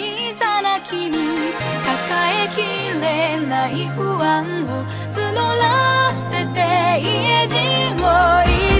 小さな君抱えきれない不安を募らせて家路を急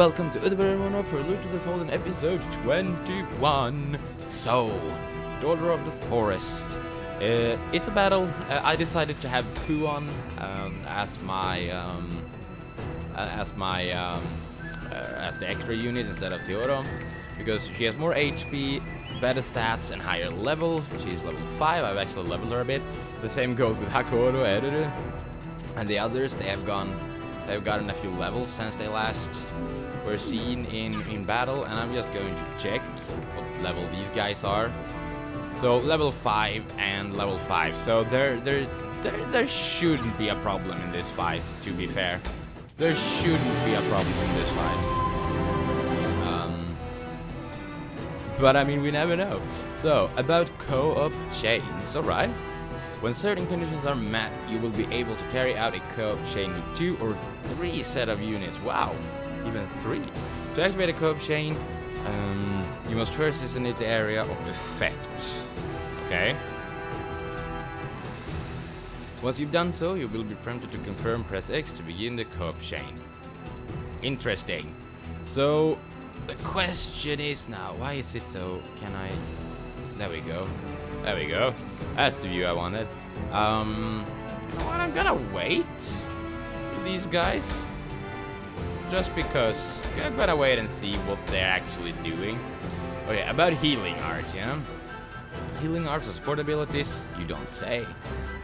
welcome to Utawarerumono Prelude to the Fallen episode 21. So, Daughter of the Forest. Uh, it's a battle. Uh, I decided to have Kuon um, as my um, uh, as my um, uh, as the extra unit instead of Teoro because she has more HP, better stats, and higher level. She's level 5. I've actually leveled her a bit. The same goes with Hakoto, Eruru, and the others. They have gone They've gotten a few levels since they last were seen in, in battle, and I'm just going to check what level these guys are. So level 5 and level 5. So there, there, there, there shouldn't be a problem in this fight, to be fair. There shouldn't be a problem in this fight. Um, but I mean, we never know. So, about co-op chains, alright. When certain conditions are met, you will be able to carry out a co-op chain with two or three set of units. Wow, even three. To activate a co-op chain, um, you must first designate the area of effect. Okay. Once you've done so, you will be prompted to confirm press X to begin the co-op chain. Interesting. So, the question is now, why is it so... Can I... There we go. There we go. That's the view I wanted. Um, you know what? I'm gonna wait with these guys. Just because I'm wait and see what they're actually doing. Okay, about healing arts, yeah? Healing arts are support abilities, you don't say.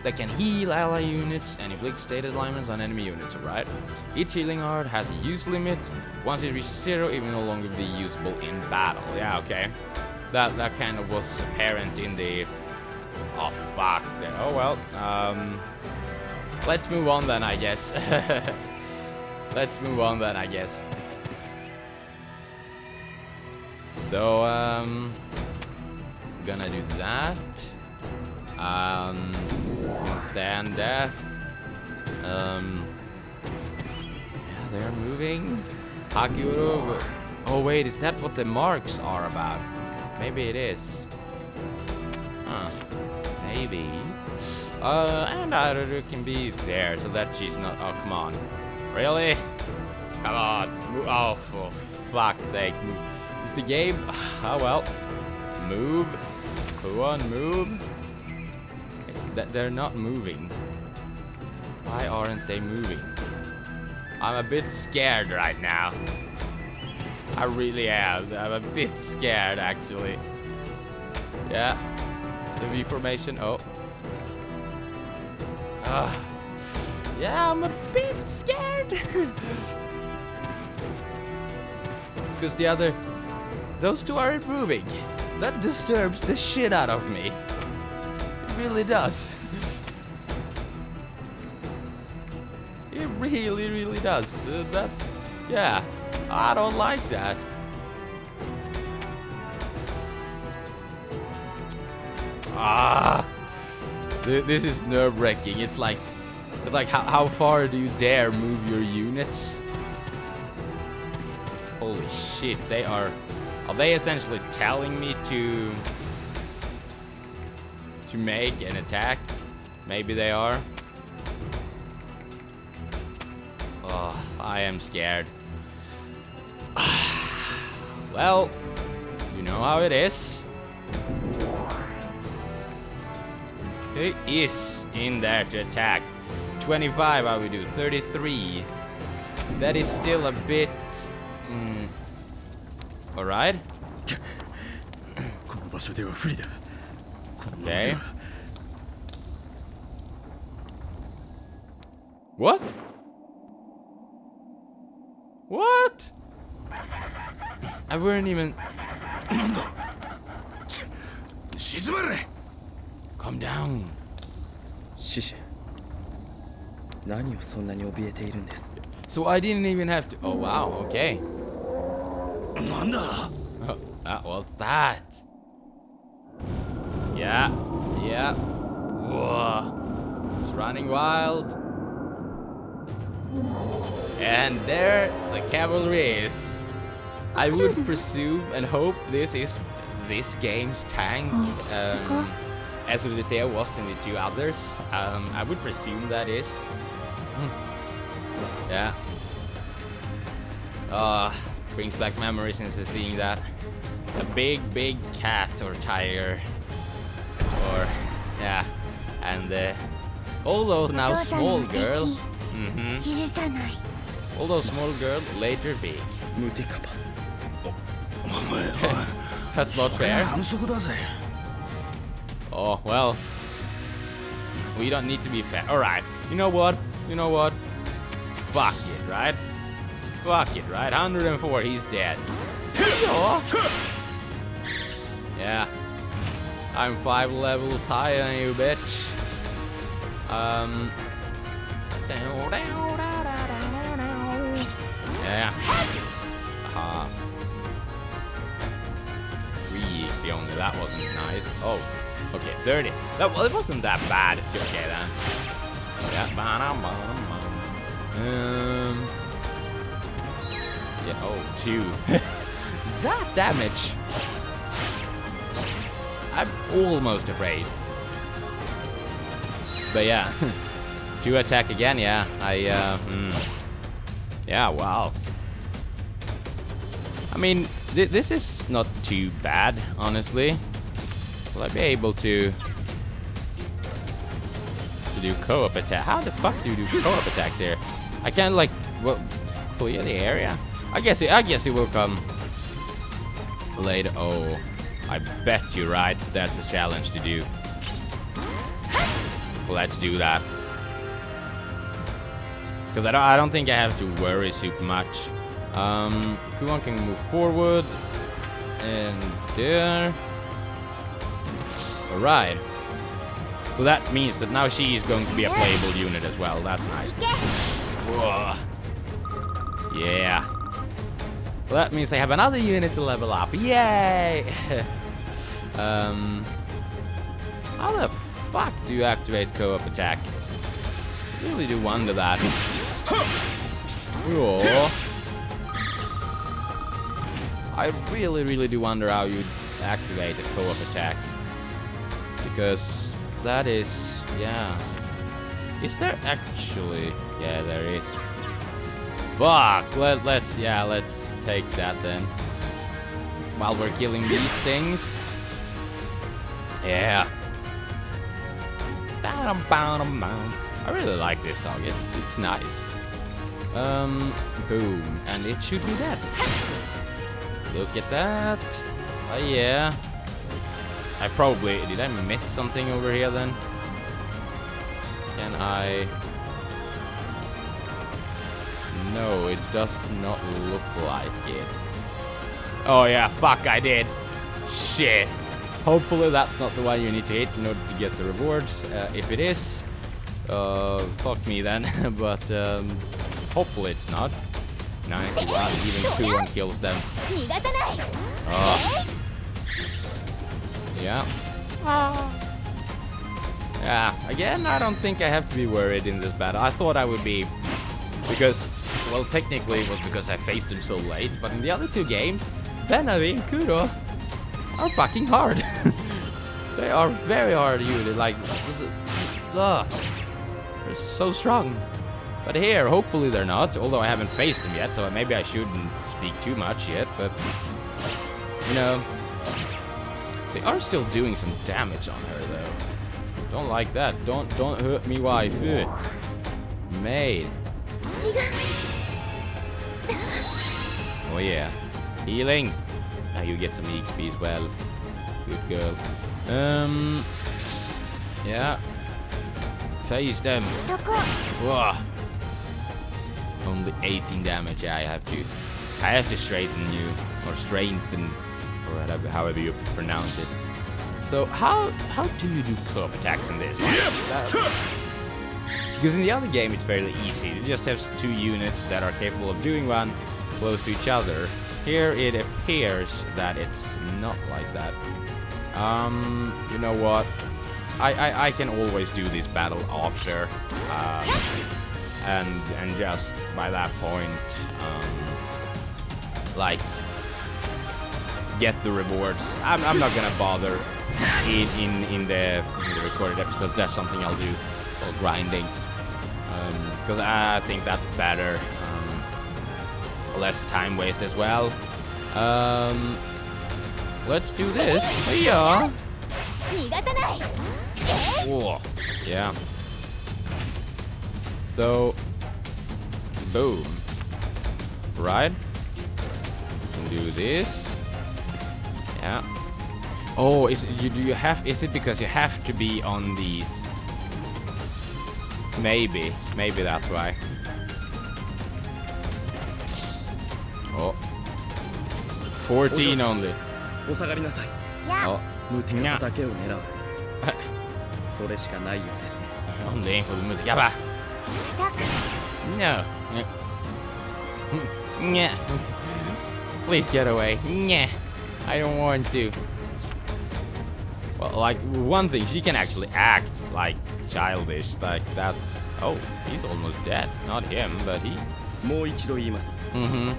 That can heal ally units and inflict status ailments on enemy units, alright? Each healing art has a use limit. Once it reaches zero, it will no longer be usable in battle. Yeah, okay. That that kind of was apparent in the Oh fuck. Oh well. Um Let's move on then I guess. let's move on then I guess. So um gonna do that. Um stand there. Um Yeah, they're moving. Hakuoro Oh wait, is that what the marks are about? Maybe it is. Huh. Maybe. Uh, and Aruru can be there, so that she's not. Oh, come on. Really? Come on. Oh, for fuck's sake. Is the game. Oh, well. Move. Go on, move. That they're not moving. Why aren't they moving? I'm a bit scared right now. I really am. I'm a bit scared, actually. Yeah. The V formation. Oh. Ah. Yeah, I'm a bit scared. Because the other... Those two aren't moving. That disturbs the shit out of me. It really does. it really, really does. Uh, that's... Yeah. I don't like that. Ah, Th- this is nerve-wracking. It's like, it's like how, how far do you dare move your units? Holy shit! They are, are they essentially telling me to to make an attack? Maybe they are. Oh, I am scared. well, you know how it is. Who is in there to attack? 25 How we do. 33. That is still a bit... Mm, Alright. Okay. What? What? I weren't even... Calm down. 死者 何をそんなに怯えているんです So I didn't even have to... Oh, wow. Okay. なんだ Oh, ah, well, that. Yeah, yeah. Whoa. It's running wild. And there the cavalry is. I would presume and hope this is this game's tank. Um, as Uditeo was in the two others. Um, I would presume that is. Mm. Yeah. Uh, brings back memories since seeing that. A big, big cat or tiger. Or, yeah. And, uh, those now small girl. Mm-hmm. Although small girl, later big. That's not fair. Oh, well. We don't need to be fair. Alright, you know what? You know what? Fuck it, right? Fuck it, right? 104, he's dead. Yeah. I'm five levels higher than you, bitch. Um. Yeah. Aha. Three XP only. That wasn't nice. Oh. Okay, 30. That well, it wasn't that bad. Okay then. Um. Yeah. Oh, two. that damage. I'm almost afraid. But yeah, two attack again. Yeah, I. Uh, hmm. Yeah. Wow. I mean, th this is not too bad, honestly. Will I be able to to do co-op attack? How the fuck do you do co-op attacks here? I can't like well clear the area. I guess it, I guess it will come later. Oh, I bet you right. That's a challenge to do. Let's do that. Because I don't, I don't think I have to worry super much. Um, Kuon can move forward. And there. Alright. So that means that now she is going to be a playable unit as well. That's nice. Whoa. Yeah. Well, that means I have another unit to level up. Yay! um, how the fuck do you activate co-op attacks? I really do wonder that. Whoa. I really, really do wonder how you activate a co-op attack. Because that is, yeah. Is there actually? Yeah, there is. Fuck. Let let's yeah, let's take that then. While we're killing these things. Yeah. I really like this song. It, it's nice. Um, boom, and it should be dead. Look at that. Oh yeah. I probably... Did I miss something over here then? Can I... No, it does not look like it. Oh yeah, fuck, I did. Shit. Hopefully that's not the one you need to hit in order to get the rewards. Uh, if it is, uh, fuck me then. but um, hopefully it's not. 91, even 2 one kills them. Oh, Yeah. Ah. Yeah, again, I don't think I have to be worried in this battle. I thought I would be, because, well, technically it was because I faced him so late, but in the other two games, Benavi and Kuro are fucking hard. they are very hard unit, like, this is, ugh, they're so strong. But here, hopefully they're not, although I haven't faced them yet, so maybe I shouldn't speak too much yet, but, you know, they are still doing some damage on her, though. Don't like that. Don't don't hurt me wife. Maid. Oh yeah. Healing. Now you get some XP as well. Good girl. Um Yeah. Face them. Whoa. Only 18 damage. Yeah, I have to. I have to straighten you or strengthen or whatever, however you pronounce it. So how how do you do co-op attacks in this? Because in the other game it's fairly easy. You just have two units that are capable of doing one close to each other. Here it appears that it's not like that. Um, you know what? I, I, I can always do this battle after, um, and and just by that point, um, like get the rewards. I'm, I'm not gonna bother in, in, in, the, in the recorded episodes. That's something I'll do while grinding. Because um, I think that's better. Um, less time waste as well. Um, let's do this. Yeah. Yeah. So, boom. Right? do this. Yeah. Oh, is you do you have? Is it because you have to be on these? Maybe, maybe that's why. Oh. 14 only. Oh. only aim for the No. Please get away. Yeah. I don't want to. Well, like, one thing, she can actually act like childish. Like, that's. Oh, he's almost dead. Not him, but he. もう一度言います Mm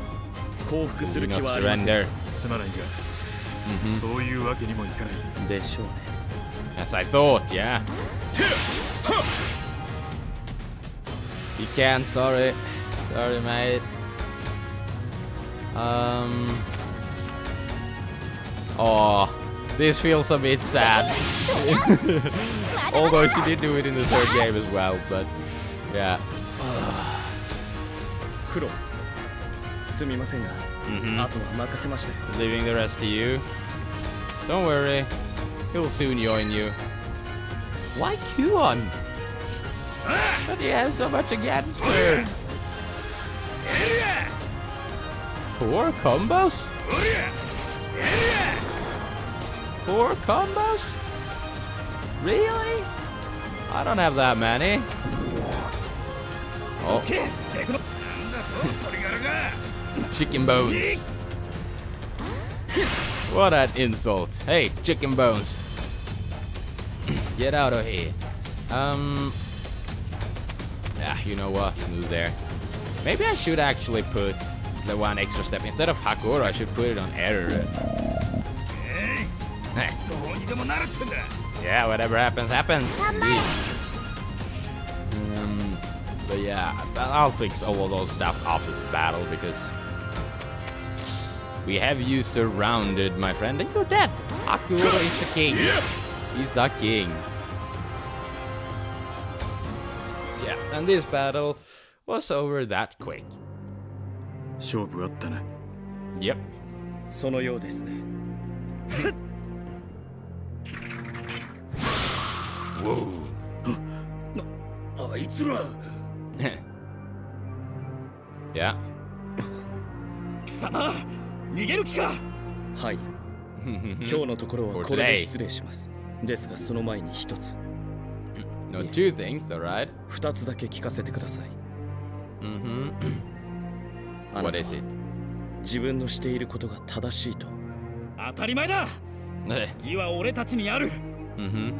降伏す hmm. る Do 気 not はありません surrender. すまないが Mm そういうわけにもいかない hmm. でしょうね As I thought, yeah. You can't, sorry. Sorry, mate. Um. Oh, this feels a bit sad. Although she did do it in the third game as well, but yeah. Kuro, mm-hmm. Leaving the rest to you. Don't worry, he'll soon join you. Why Kuon? But you have so much against her. Four combos? Four combos? Really? I don't have that many. Oh. Chicken bones. What an insult. Hey, chicken bones. Get out of here. Um. Yeah, you know what? Move there. Maybe I should actually put the one extra step. Instead of Hakura, I should put it on error yeah, whatever happens, happens. Um, but yeah, I'll fix all of those stuff after the battle because we have you surrounded, my friend, and you're dead. Hakuoro is the king. He's the king. Yeah, and this battle was over that quick. 勝負あったな。Yep. そのようですね。Whoa. あいつら yeah, Yeah. 貴様逃げる気かはい 今日のところはこれで.失礼しますですがその前に一つ No, two things, alright? 二つだけ聞かせてください Mm-hmm. What た is は it? 自分のしていることが正しいと当たり前だ Eh, 義は俺たちにある mm-hmm.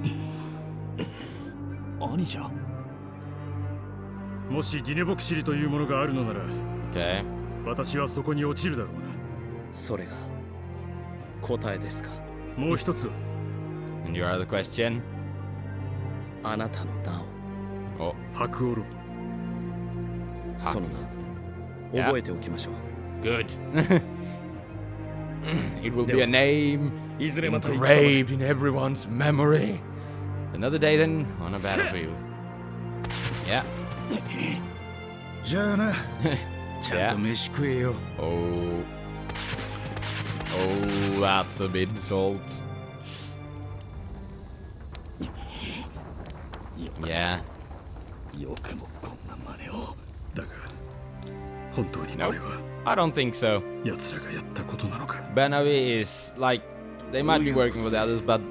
兄じゃもしディネボクシリというものがあるのなら Okay. 私はそこに落ちるだろうそれが答えですか？なもう一つは？And your other question? あなたの名を Oh, 白オロその名.覚えておきましょう good. it will be a name engraved in everyone's memory. Another day then, on a battlefield. Yeah. yeah. Oh. Oh, that's a bit salt. Yeah. Nope. I don't think so. Banabe is like they might be working with others, but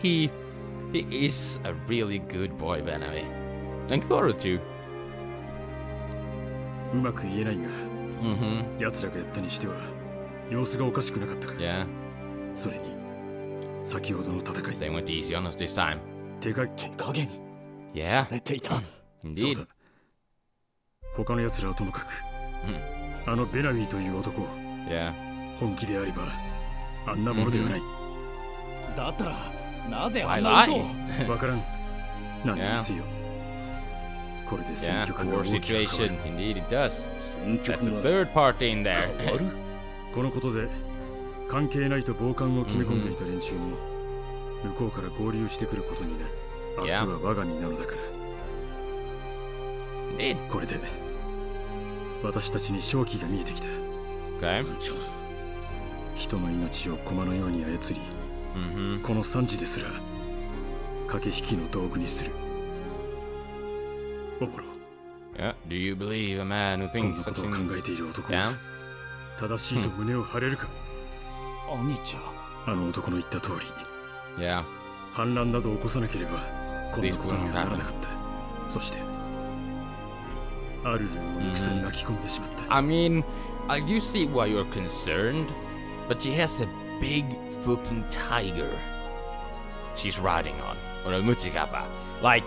he he is a really good boy, Banavi. And Koro too. うまく言えないが Mm-hmm. 奴らがやったにしては様子がおかしくなかったか Yeah. それに先ほどの戦い They went easy on us this time. 手が手加減 Yeah. されていたそう Indeed. だ他の奴らはともかく、あのベナビーという男 Yeah. 本気であればあんなものではない、だったらなぜあんな嘘. わからん何にせよこれで戦.局が大きく変わ.る Indeed, it does. 戦 That's 局 a が third party in there. 変わる？このことで関係ないと傍観を決め込んでいた連中も向こうから合流してくることになる明日.は我が身なのだから Indeed. これで私たちに勝機が見えてきた Okay. 人の命を駒のように操り Mm-hmm. この惨事ですら駆け引きの道具にするオボロ Yeah. Do you believe a man who こん thinks なこ such とを考 things? えている男 Yeah. が正しいと胸を張れるか、兄ちゃんあの男の言った通り Yeah. 反乱など起こさなければこんなことにはならなかったそしてアルルーを戦に巻き込んでしまった、 I mean, I do see why you're concerned, but she has a big Fucking tiger she's riding on, on a er Mutikapa. Like,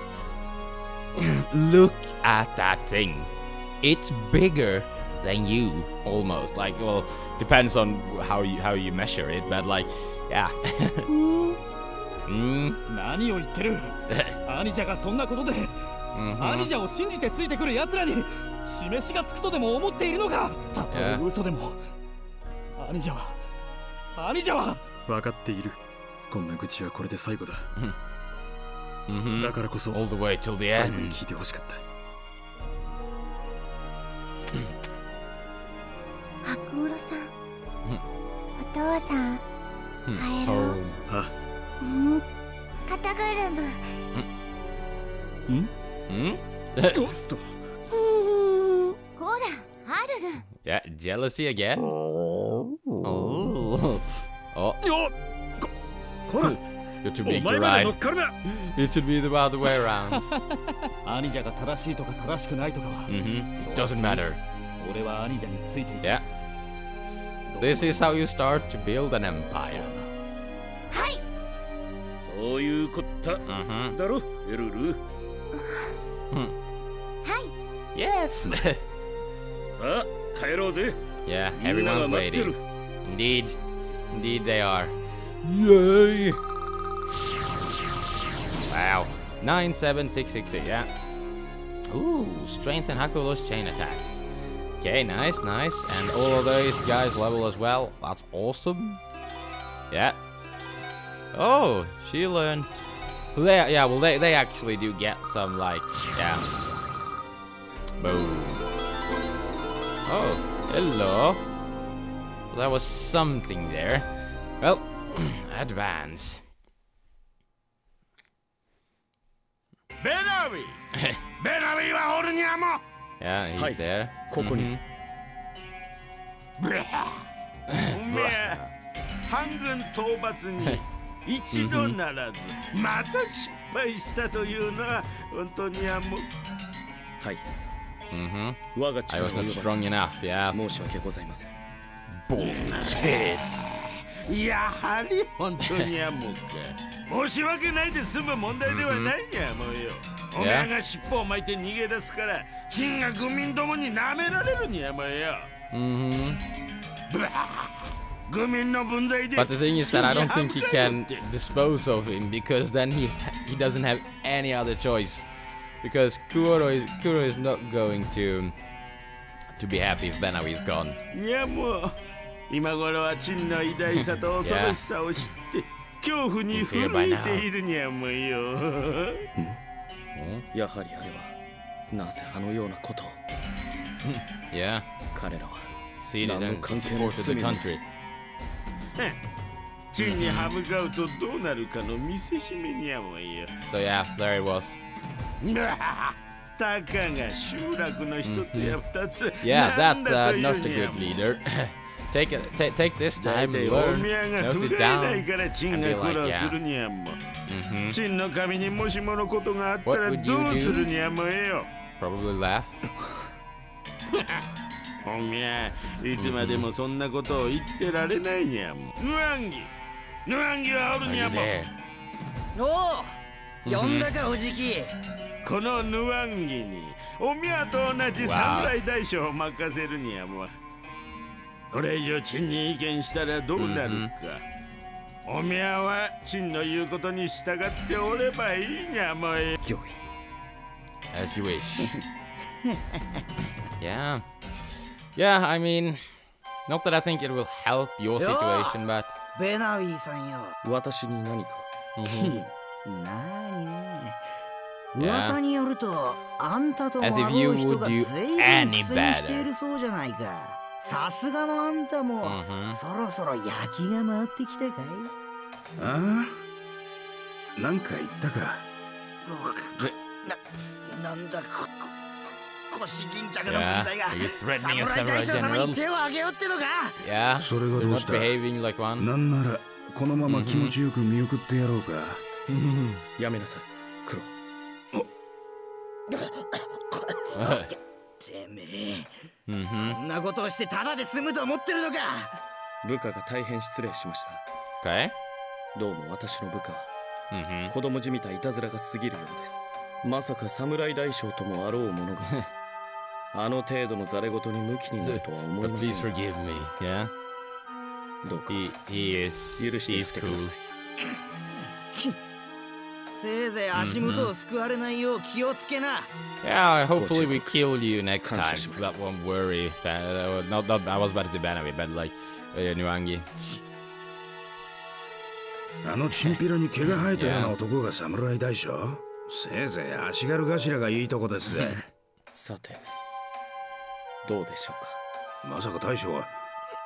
look at that thing. It's bigger than you, almost. Like, well, depends on how you how you measure it, but like, yeah. mm. 何を言ってる兄者がそんなことで兄者を信じてついてくる奴らに示しがつくとでも思っているのかたとえ嘘でも兄者は兄者は mm-hmm. 分かっているこんな愚痴はこれで最後だ Mhm. だからこそ最後に.聞いてほしかった白オロさんお父さん Hmm. Hello. Home. あうん肩車 Hmm? おっとうんほらアルル Yeah, jealousy again? You're too big to ride. It should be the other way around. mm-hmm. It doesn't matter. Yeah. This is how you start to build an empire. Hi. Uh-huh. Yes. yeah, everyone's waiting. Indeed. Indeed they are. Yay! Wow. 97668, yeah. Ooh, strength and Hakuoro's chain attacks. Okay, nice, nice. And all of those guys level as well. That's awesome. Yeah. Oh, she learned. So they, yeah, well, they, they actually do get some, like, yeah. Boom. Oh, hello. Well, there was something there. Well, advance. ベナビーベナビーは俺にはもう Yeah, he's Hi. there. ここに Mhm. おめえ半軍討伐に一度ならずまた失敗したというのは本当にはもうはい Mhm. 我が I 力 was 及 not ば strong ず enough. Yeah. 申し訳ございませんBullshit. やはり本当にはもうか申し訳ないで済む問題ではないにゃもうよおめえが尻尾を巻いて逃げ出すから陳が軍民どもに舐められるにゃもうよ Mhm. ブワー軍民の分際で But the thing is that I don't think he 陳 can に歯向かいよって dispose of him because then he he doesn't have any other choice. Because Kuro is Kuro is not going to to be happy if Benawi is gone. いやもう 今頃は陳の偉大さと恐ろしさを知って 恐怖に震えているにゃもうよ Hmm? やはりあれはなぜあのようなことを？Yeah. 彼らは Citizens Nano supported the Kanken country. 陳に歯向かうとどうなるかの見せしめにゃもうよ So yeah, there it was. たかが集落の一つや二つ Yeah, な that's んだ uh, という not a good leader. take it, ta- take this 大 time, 体お learn, 宮が note 不 it down. から陳が苦労するにゃもう hmm 陳の神にもしものことがあった What ら would ど you う do? するにゃもうよ Probably laugh. おみゃいつまでもそんなことを言ってられないにゃもうヌアンギヌアンギはおるにゃも?おお呼んだか藤木このヌアンギにおみゃと同じ侍大将を任せるにゃもうこれ以上陳に意見したらどうなるか、おみゃは陳の言うことに従っておればいいにゃもう御意 As you wish. yeah. Yeah, I mean, not that I think it will help your situation, but ベナウィさんよ私に何かなに Yeah. 噂によるとあんたともあ As if ろ you う人分 any 苦戦しているそうじゃないかさすがのあんたも Mhm. そろそろ焼きが回ってきたかい？ああ？なんか言ったか？ななんだここ腰巾着の分際が侍大将様?に手を挙げようってのか？Yeah, それがどうした？Like. なんならこのまま気持ちよく見送ってやろうか、やめなさい。黒。てめえ mm-hmm. こんなことをしてただで済むと思ってるのか部下が大変失礼しました Okay. どうも私の部下は Mm-hmm. 子供じみたいたずらが過ぎるようですまさか侍大将ともあろうものが あの程度のざれ言に向きになるとは思いませんが forgive me. Yeah? どうか He he is 許してやってくだ.さいせいぜい足元を救われないよう気をつけな Yeah, hopefully we kill you next time. That won't worry. Uh, not, not I was about to say Banabi, but like uh, Nuangi. あのチンピラに毛が生えたような男が侍大将せいぜい足軽頭がいいとこですぜさてどうでしょうまさか大将は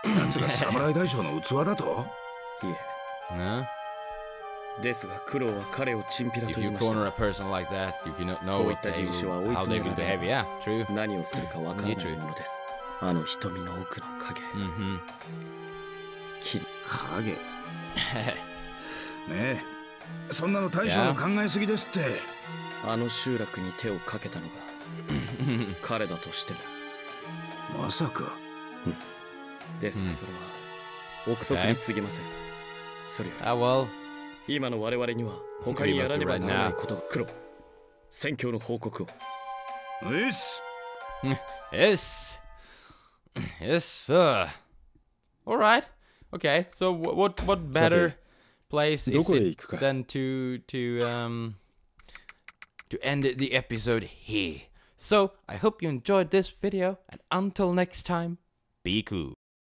奴が侍大将の器だとかい?えですが苦労は彼をチンピラと言いました。Like that, そういった人種は追い詰められ yeah, true. 何をするかわからないものです。あの瞳の奥の影。Mm-hmm. きり影。ねえ。そんなの大将の考えすぎですって。あの集落に手をかけたのが 彼だとしても。まさか。ですがそれは憶測に過ぎません。それより。Ah, well, 今の我々には他にやらねばならないことが黒戦況の報告をうっす yes. Yes, sir. All right. Okay, so wh- what what better place is どこへ it 行くか than to to um to end the episode here. So, I hope you enjoyed this video and until next time, be cool.